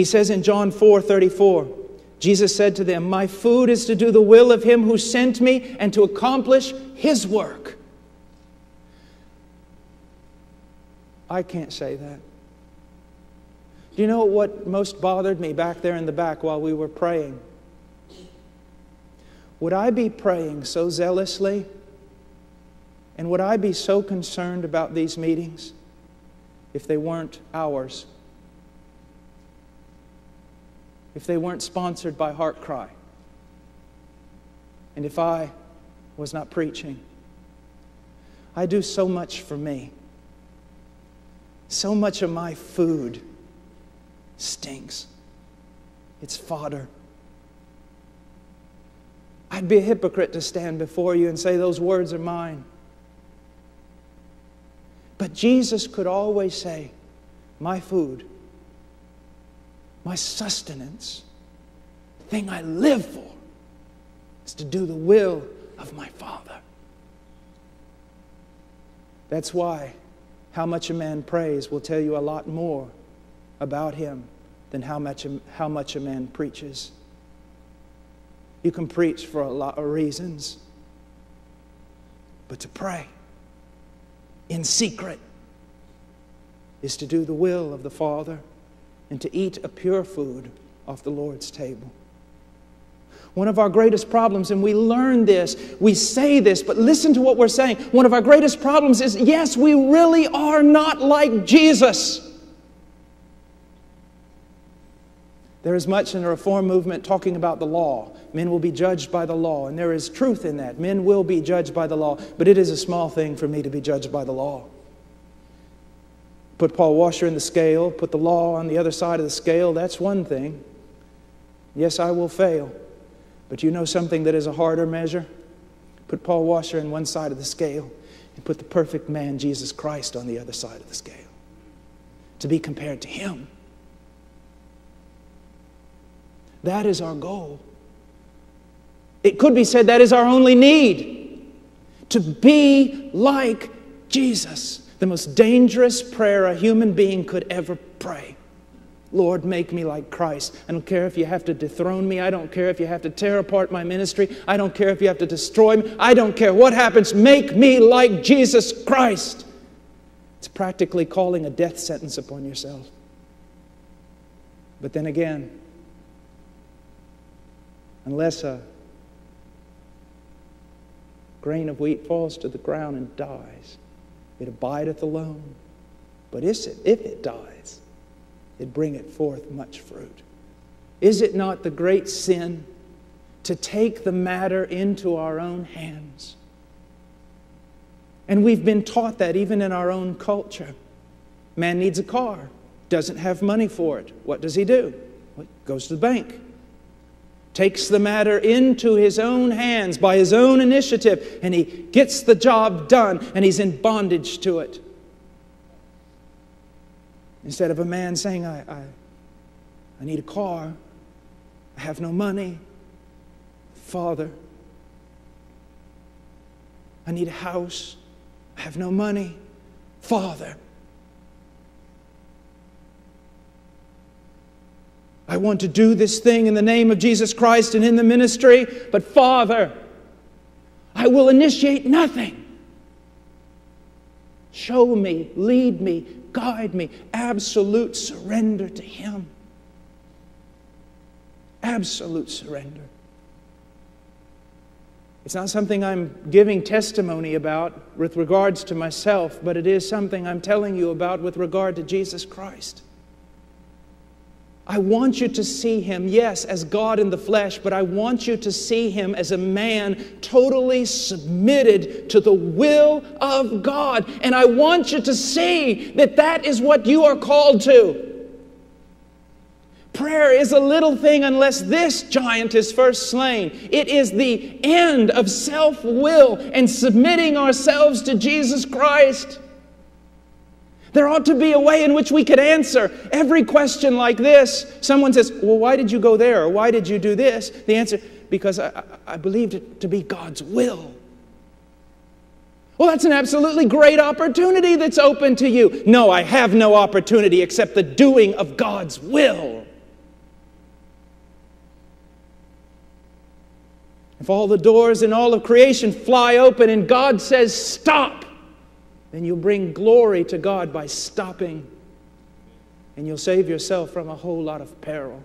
He says in John 4 34, Jesus said to them, My food is to do the will of him who sent me and to accomplish his work. I can't say that. Do you know what most bothered me back there in the back while we were praying? Would I be praying so zealously? And would I be so concerned about these meetings if they weren't ours? If they weren't sponsored by HeartCry? And if I was not preaching? I do so much for me. So much of my food stinks. It's fodder. I'd be a hypocrite to stand before you and say, Those words are mine. But Jesus could always say, My food, my sustenance, the thing I live for, is to do the will of my Father. That's why how much a man prays will tell you a lot more about him than how much, how much a man preaches. You can preach for a lot of reasons, but to pray in secret is to do the will of the Father and to eat a pure food off the Lord's table. One of our greatest problems, and we learn this, we say this, but listen to what we're saying. One of our greatest problems is yes, we really are not like Jesus. There is much in the reform movement talking about the law. Men will be judged by the law, and there is truth in that. Men will be judged by the law, but it is a small thing for me to be judged by the law. Put Paul Washer in the scale, put the law on the other side of the scale, that's one thing. Yes, I will fail. But you know something that is a harder measure? Put Paul Washer in one side of the scale and put the perfect man, Jesus Christ, on the other side of the scale. To be compared to him. That is our goal. It could be said that is our only need to be like Jesus, the most dangerous prayer a human being could ever pray. Lord, make me like Christ. I don't care if you have to dethrone me. I don't care if you have to tear apart my ministry. I don't care if you have to destroy me. I don't care what happens. Make me like Jesus Christ. It's practically calling a death sentence upon yourself. But then again, unless a grain of wheat falls to the ground and dies, it abideth alone. But if it, if it dies, it bringeth forth much fruit. Is it not the great sin to take the matter into our own hands? And we've been taught that even in our own culture. Man needs a car, doesn't have money for it. What does he do? Well, goes to the bank, takes the matter into his own hands by his own initiative, and he gets the job done, and he's in bondage to it. Instead of a man saying, I, I, I need a car, I have no money, Father, I need a house, I have no money, Father. I want to do this thing in the name of Jesus Christ and in the ministry, but Father, I will initiate nothing. Show me, lead me, guide me. Absolute surrender to Him. Absolute surrender. It's not something I'm giving testimony about with regards to myself, but it is something I'm telling you about with regard to Jesus Christ. I want you to see him, yes, as God in the flesh, but I want you to see him as a man totally submitted to the will of God. And I want you to see that that is what you are called to. Prayer is a little thing unless this giant is first slain. It is the end of self will and submitting ourselves to Jesus Christ. There ought to be a way in which we could answer every question like this. Someone says, Well, why did you go there? Or why did you do this? The answer, Because I, I believed it to be God's will. Well, that's an absolutely great opportunity that's open to you. No, I have no opportunity except the doing of God's will. If all the doors in all of creation fly open and God says, Stop, then you'll bring glory to God by stopping. And you'll save yourself from a whole lot of peril.